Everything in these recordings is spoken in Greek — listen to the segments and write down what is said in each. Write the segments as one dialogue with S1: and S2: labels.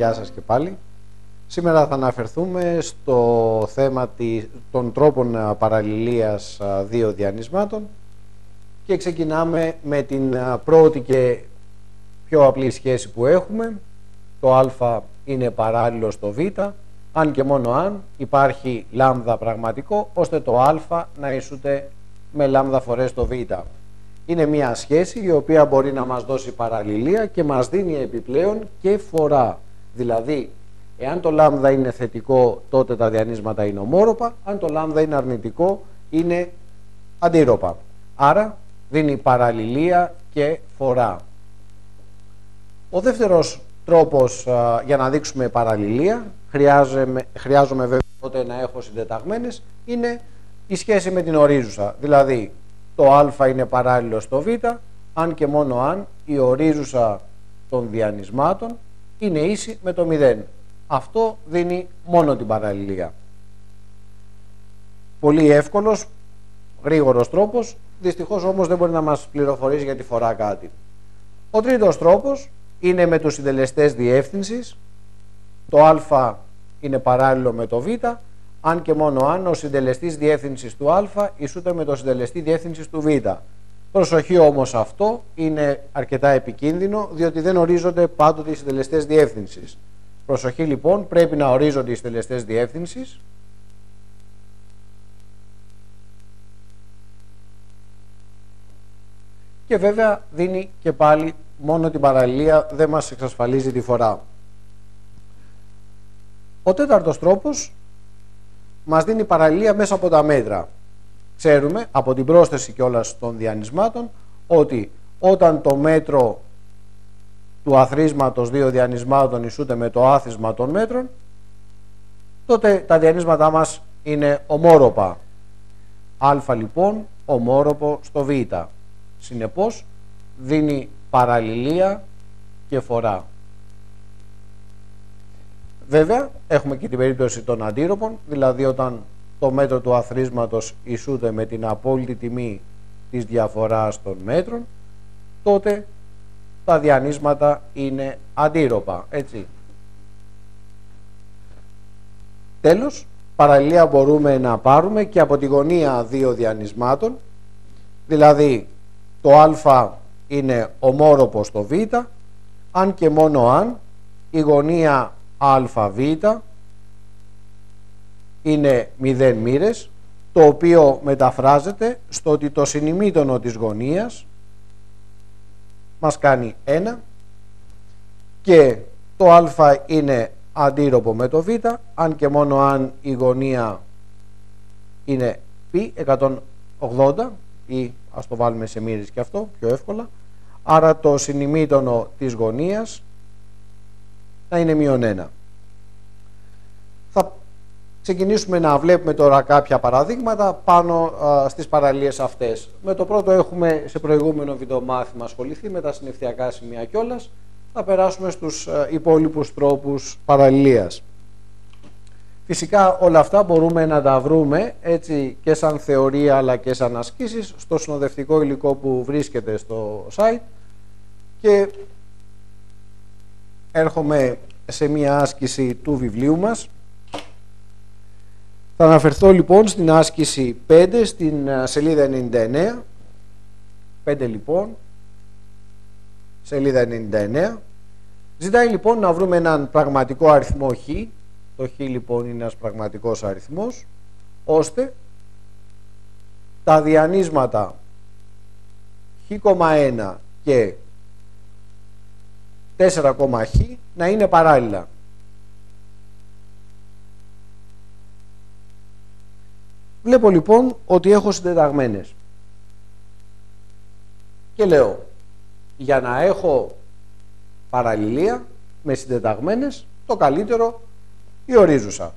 S1: Γεια σας και πάλι. Σήμερα θα αναφερθούμε στο θέμα των τρόπων παραλληλίας δύο διανυσμάτων και ξεκινάμε με την πρώτη και πιο απλή σχέση που έχουμε. Το α είναι παράλληλο στο β, αν και μόνο αν υπάρχει λάμδα πραγματικό, ώστε το α να ισούται με λάμδα φορές το β. Είναι μια σχέση η οποία μπορεί να μας δώσει παραλληλία και μας δίνει επιπλέον και φορά. Δηλαδή, εάν το λάμδα είναι θετικό, τότε τα διανύσματα είναι ομόρροπα, αν το λάμδα είναι αρνητικό, είναι αντίρροπα. Άρα, δίνει παραλληλία και φορά. Ο δεύτερος τρόπος για να δείξουμε παραλληλία, χρειάζομαι, χρειάζομαι βέβαια τότε να έχω συντεταγμένες, είναι η σχέση με την ορίζουσα. Δηλαδή, το α είναι παράλληλο στο β, αν και μόνο αν η ορίζουσα των διανυσμάτων είναι ίση με το 0. Αυτό δίνει μόνο την παραλληλία. Πολύ εύκολος, γρήγορος τρόπος, δυστυχώς όμως δεν μπορεί να μας πληροφορήσει γιατί φορά κάτι. Ο τρίτος τρόπος είναι με τους συντελεστές διεύθυνσης. Το α είναι παράλληλο με το β, αν και μόνο αν ο συντελεστής διεύθυνσης του α ισούται με το συντελεστή διεύθυνσης του β. Προσοχή όμως αυτό είναι αρκετά επικίνδυνο διότι δεν ορίζονται πάντοτε οι συντελεστές διεύθυνσης. Προσοχή λοιπόν πρέπει να ορίζονται οι συντελεστές διεύθυνσης και βέβαια δίνει και πάλι μόνο την παραλία δεν μας εξασφαλίζει τη φορά. Ο τέταρτος τρόπος μας δίνει παραλία μέσα από τα μέτρα. Ξέρουμε από την πρόσθεση κιόλας των διανυσμάτων ότι όταν το μέτρο του αθροίσματος δύο διανυσμάτων ισούται με το άθισμα των μέτρων τότε τα διανύσματά μας είναι ομόροπα. Α λοιπόν ομόροπο στο Β. Συνεπώς δίνει παραλληλία και φορά. Βέβαια, έχουμε και την περίπτωση των αντίρροπων, δηλαδή όταν το μέτρο του αθροίσματος ισούται με την απόλυτη τιμή της διαφοράς των μέτρων, τότε τα διανύσματα είναι αντίρροπα, έτσι. Τέλος, παραλληλία μπορούμε να πάρουμε και από τη γωνία δύο διανυσμάτων, δηλαδή το α είναι ομόροπο στο β, αν και μόνο αν η γωνία αβ είναι 0 μοίρες, το οποίο μεταφράζεται στο ότι το συνημήτωνο της γωνίας μας κάνει 1 και το α είναι αντίρροπο με το β, αν και μόνο αν η γωνία είναι π 180 ή ας το βάλουμε σε μοίρες και αυτό πιο εύκολα, άρα το συνημήτωνο της γωνίας να είναι μείον 1. Θα ξεκινήσουμε να βλέπουμε τώρα κάποια παραδείγματα πάνω α, στις παραλίες αυτές. Με το πρώτο έχουμε σε προηγούμενο βιντεομάθημα ασχοληθεί με τα συνευθιακά σημεία κιόλας. Θα περάσουμε στους α, υπόλοιπους τρόπους παραλίας. Φυσικά όλα αυτά μπορούμε να τα βρούμε έτσι και σαν θεωρία αλλά και σαν ασκήσεις στο συνοδευτικό υλικό που βρίσκεται στο site και έρχομαι σε μία άσκηση του βιβλίου μας. Θα αναφερθώ λοιπόν στην άσκηση 5 στην σελίδα 99. 5 λοιπόν, σελίδα 99. Ζητάει λοιπόν να βρούμε έναν πραγματικό αριθμό χ. Το χ λοιπόν είναι ένας πραγματικός αριθμός, ώστε τα διανύσματα χ,1 και 4,χ να είναι παράλληλα. Βλέπω λοιπόν ότι έχω συντεταγμένες. Και λέω, για να έχω παραλληλία με συντεταγμένες, το καλύτερο η ορίζουσα.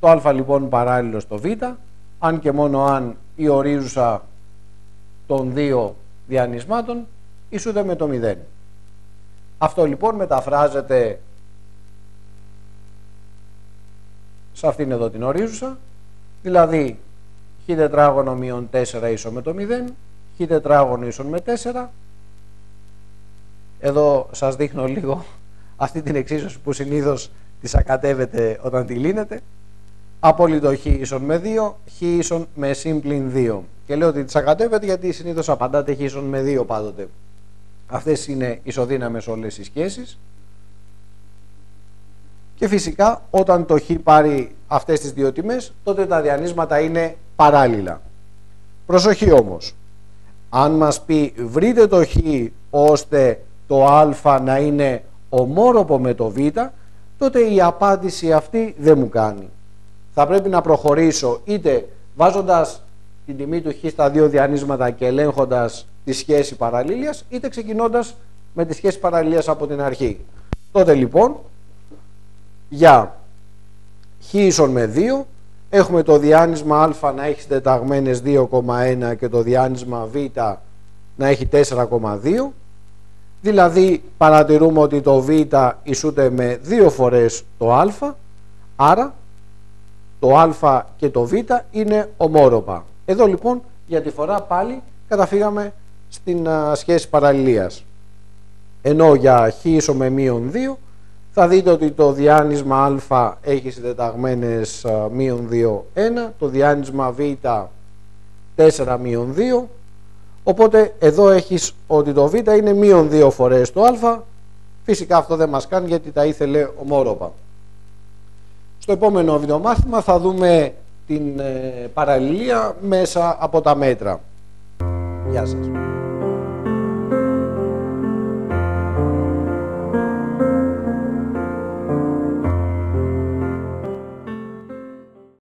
S1: Το α λοιπόν παράλληλο στο β, αν και μόνο αν η ορίζουσα των δύο διανυσμάτων ισούται με το 0. Αυτό λοιπόν μεταφράζεται σε αυτήν εδώ την ορίζουσα, δηλαδή χ τετράγωνο μείον 4 ίσο με το 0, χ τετράγωνο ίσον με 4. Εδώ σας δείχνω λίγο αυτή την εξίσωση που συνήθως της ακατεύεται όταν τη λύνετε. Απόλυτο χ ίσον με 2, χ ίσον με σύμπλην 2. Και λέω ότι της ακατεύεται γιατί συνήθως απαντάτε χ ίσον με 2 πάντοτε. Αυτές είναι ισοδύναμες όλες οι σχέσεις. Και φυσικά όταν το χ πάρει αυτές τις δύο τιμές, τότε τα διανύσματα είναι παράλληλα. Προσοχή όμως, αν μας πει βρείτε το χ ώστε το α να είναι ομόροπο με το β, τότε η απάντηση αυτή δεν μου κάνει. Θα πρέπει να προχωρήσω είτε βάζοντας την τιμή του χ στα δύο διανύσματα και ελέγχοντας τη σχέση παραλλήλιας, είτε ξεκινώντας με τη σχέση παραλλήλιας από την αρχή. Τότε λοιπόν, για χ ίσον με 2, έχουμε το διάνυσμα α να έχει συντεταγμένες 2,1 και το διάνυσμα β να έχει 4,2 Δηλαδή παρατηρούμε ότι το β ισούται με δύο φορές το α, άρα το α και το β είναι ομόροπα. Εδώ λοιπόν για τη φορά πάλι καταφύγαμε στην σχέση παραλληλίας. Ενώ για χ ίσο με μείον 2 θα δείτε ότι το διάνυσμα α έχει συντεταγμένες μείον 2, 1, το διάνυσμα β 4 μείον 2 Οπότε εδώ έχεις ότι το β είναι μείον δύο φορές το α. Φυσικά αυτό δεν μας κάνει γιατί τα ήθελε ομόροπα. Στο επόμενο βιντεομάθημα θα δούμε την ε, παραλληλία μέσα από τα μέτρα. Γεια σας.